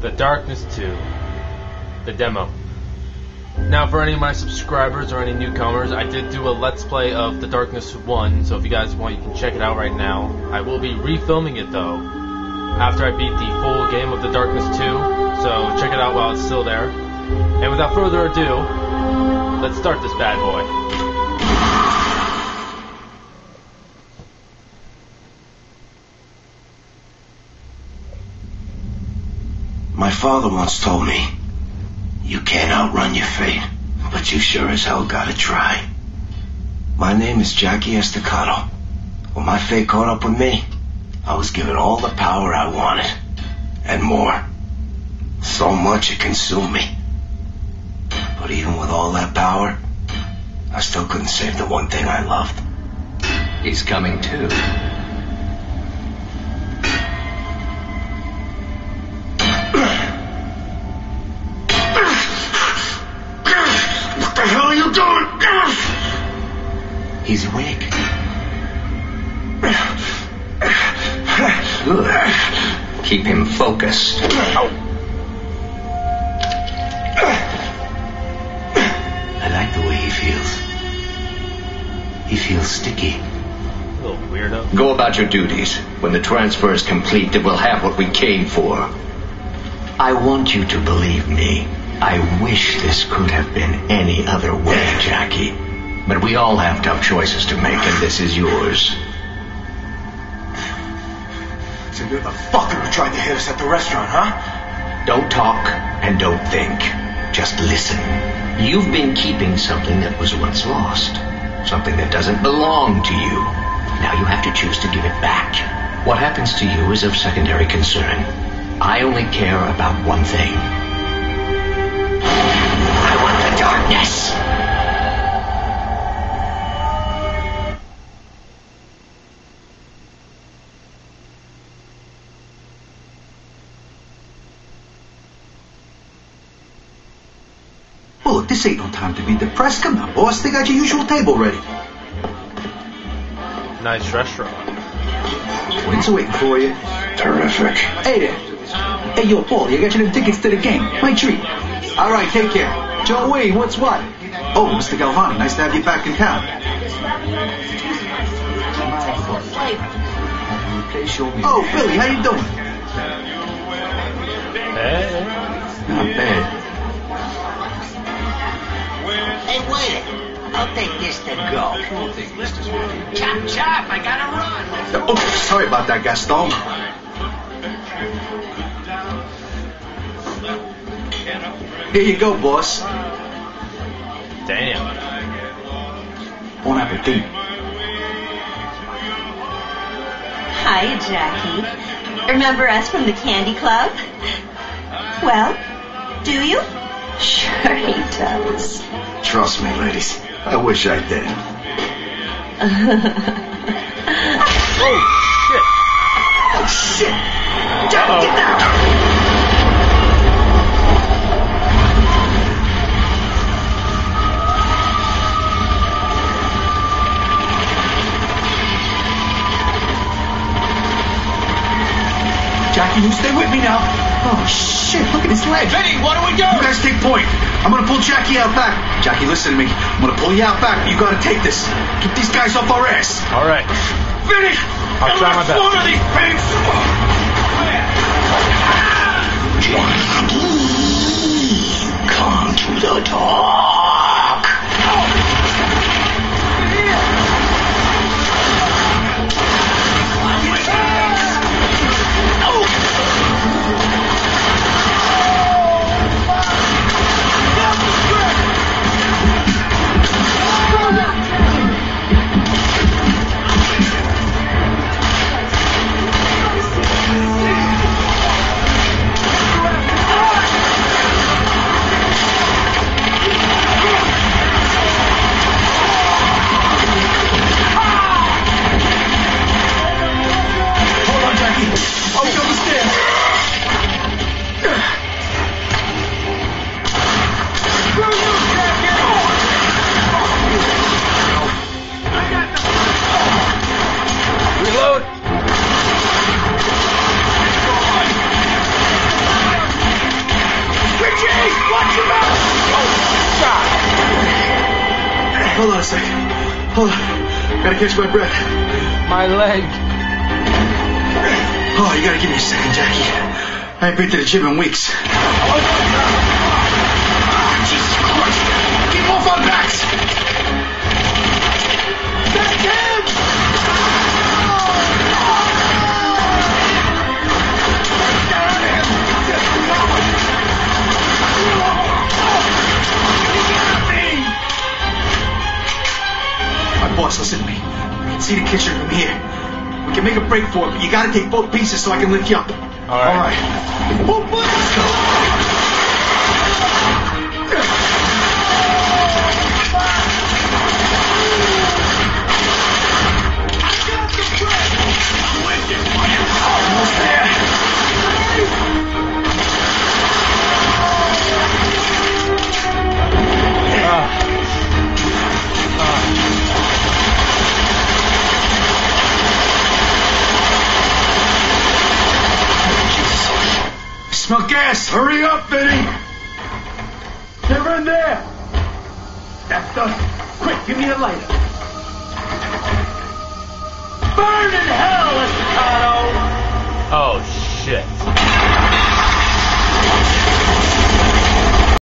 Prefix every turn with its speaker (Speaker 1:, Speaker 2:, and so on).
Speaker 1: The Darkness 2, the demo. Now, for any of my subscribers or any newcomers, I did do a Let's Play of The Darkness 1, so if you guys want, you can check it out right now. I will be refilming it though, after I beat the full game of The Darkness 2, so check it out while it's still there. And without further ado, let's start this bad boy.
Speaker 2: My father once told me, you can't outrun your fate, but you sure as hell gotta try. My name is Jackie Estacado. When my fate caught up with me, I was given all the power I wanted, and more. So much it consumed me. But even with all that power, I still couldn't save the one thing I loved.
Speaker 3: He's coming too.
Speaker 2: The hell are doing? He's awake.
Speaker 3: Good. Keep him focused.
Speaker 2: I like the way he feels. He feels sticky.
Speaker 1: Little weirdo.
Speaker 3: Go about your duties. When the transfer is complete, then we'll have what we came for.
Speaker 2: I want you to believe me. I wish this could have been any other way, Jackie.
Speaker 3: But we all have tough choices to make, and this is yours.
Speaker 4: So you're the fucker who tried to hit us at the restaurant, huh?
Speaker 3: Don't talk and don't think. Just listen. You've been keeping something that was once lost. Something that doesn't belong to you. Now you have to choose to give it back. What happens to you is of secondary concern. I only care about one thing. Darkness.
Speaker 4: Well, look, this ain't no time to be depressed. Come on, boss. They got your usual table ready.
Speaker 1: Nice restaurant.
Speaker 4: What's waiting for you?
Speaker 2: Terrific.
Speaker 4: Hey there. Hey, yo, Paul, you got your new tickets to the game. My treat. All right, take care. Joe Wayne, what's what? Oh, Mr. Galvani, nice to have you back in town. Oh, Billy, how you doing?
Speaker 1: Hey.
Speaker 4: Not bad.
Speaker 5: Hey, wait I'll take this to go. Chop, chop, I gotta run.
Speaker 4: Oh, sorry about that, Gaston. Here you go, boss.
Speaker 1: Damn.
Speaker 4: Bon appetit.
Speaker 6: Hi, Jackie. Remember us from the Candy Club? Well, do you? Sure he does.
Speaker 2: Trust me, ladies. I wish I did.
Speaker 1: Oh, shit.
Speaker 2: Oh, shit! Jackie, get down!
Speaker 4: Jackie, you stay with me now. Oh, shit, look at his leg.
Speaker 7: Vinny, what don't we do?
Speaker 4: You guys take point. I'm gonna pull Jackie out back. Jackie, listen to me. I'm gonna pull you out back, but you gotta take this. Get these guys off our ass.
Speaker 1: All right.
Speaker 7: Vinny!
Speaker 1: I'll try my best.
Speaker 7: One of these pigs!
Speaker 2: Come to the dark.
Speaker 4: Hold on. Gotta catch my breath.
Speaker 1: My leg.
Speaker 4: Oh, you gotta give me a second, Jackie. I ain't been to the gym in weeks.
Speaker 7: Oh, Jesus Christ!
Speaker 4: See the kitchen from here. We can make a break for it, but you gotta take both pieces so I can lift you up.
Speaker 1: All right.
Speaker 4: All right. ass!
Speaker 7: Hurry up, Vinny! Give in there! That's us. Quick, give me a lighter. Burn in hell, Estacado! Oh, shit.